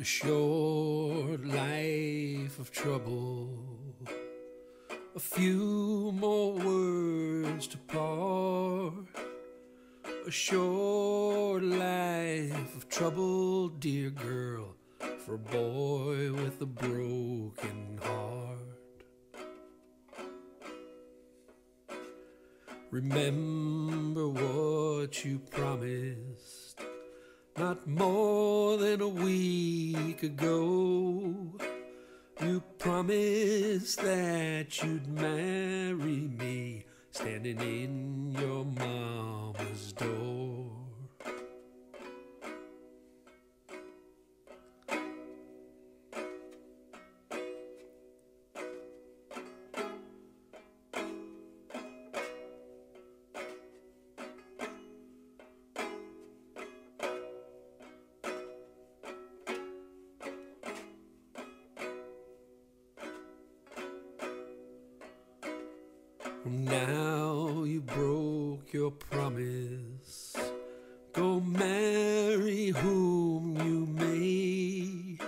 A short life of trouble. A few more words to part. A short life of trouble, dear girl, for a boy with a broken heart. Remember what you promised not more than a week ago. You promised that you'd marry me standing in your mama's Now you broke your promise. Go marry whom you may.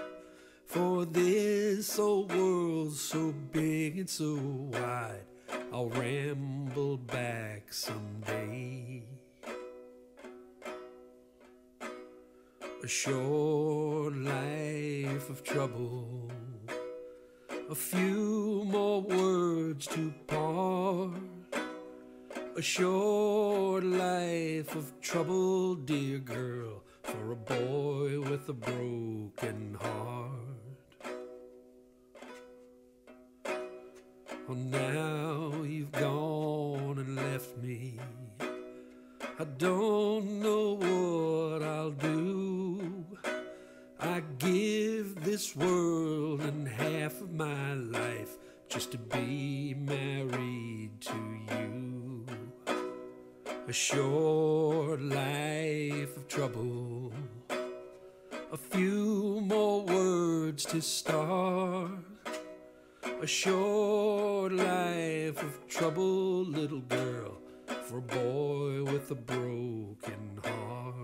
For this old world's so big and so wide, I'll ramble back someday. A short life of trouble a few more words to A short life of trouble, dear girl, for a boy with a broken heart. Oh, now you've gone and left me. I don't know what I'll do. I give this world and half of my life just to be married to you. A short life of trouble, a few more words to start. A short life of trouble, little girl, for a boy with a broken heart.